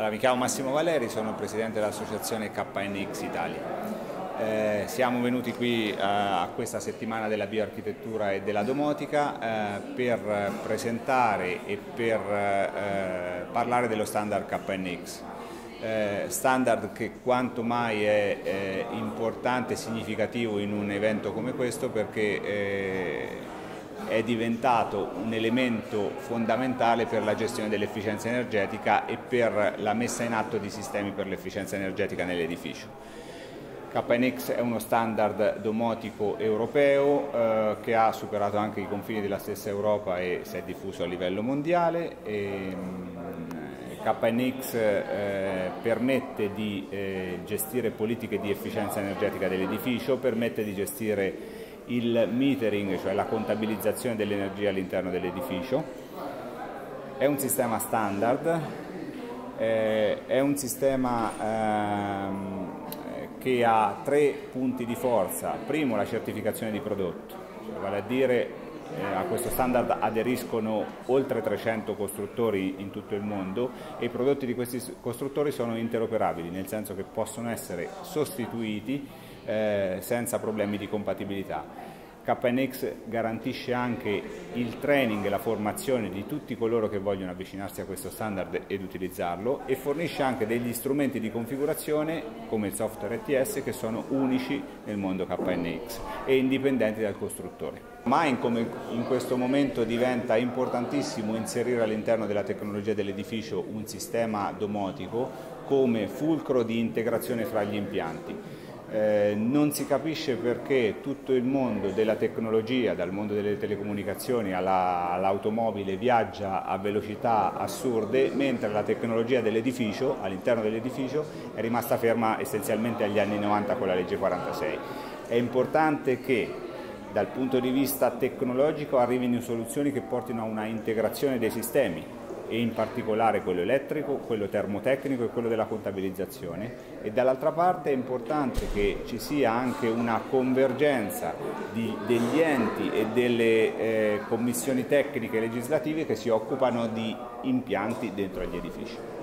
Allora, mi chiamo Massimo Valeri, sono presidente dell'associazione KNX Italia. Eh, siamo venuti qui eh, a questa settimana della bioarchitettura e della domotica eh, per presentare e per eh, parlare dello standard KNX. Eh, standard che quanto mai è eh, importante e significativo in un evento come questo perché è diventato un elemento fondamentale per la gestione dell'efficienza energetica e per la messa in atto di sistemi per l'efficienza energetica nell'edificio. KNX è uno standard domotico europeo eh, che ha superato anche i confini della stessa Europa e si è diffuso a livello mondiale. E, mm, KNX eh, permette di eh, gestire politiche di efficienza energetica dell'edificio, permette di gestire il metering, cioè la contabilizzazione dell'energia all'interno dell'edificio. È un sistema standard, eh, è un sistema ehm, che ha tre punti di forza. Primo la certificazione di prodotto, vale a dire eh, a questo standard aderiscono oltre 300 costruttori in tutto il mondo e i prodotti di questi costruttori sono interoperabili, nel senso che possono essere sostituiti eh, senza problemi di compatibilità. KNX garantisce anche il training e la formazione di tutti coloro che vogliono avvicinarsi a questo standard ed utilizzarlo e fornisce anche degli strumenti di configurazione come il software ETS che sono unici nel mondo KNX e indipendenti dal costruttore. Ma in, come in questo momento diventa importantissimo inserire all'interno della tecnologia dell'edificio un sistema domotico come fulcro di integrazione fra gli impianti eh, non si capisce perché tutto il mondo della tecnologia, dal mondo delle telecomunicazioni all'automobile, viaggia a velocità assurde, mentre la tecnologia dell'edificio, all'interno dell'edificio, è rimasta ferma essenzialmente agli anni 90 con la legge 46. È importante che dal punto di vista tecnologico arrivino soluzioni che portino a una integrazione dei sistemi, e in particolare quello elettrico, quello termotecnico e quello della contabilizzazione e dall'altra parte è importante che ci sia anche una convergenza di, degli enti e delle eh, commissioni tecniche legislative che si occupano di impianti dentro agli edifici.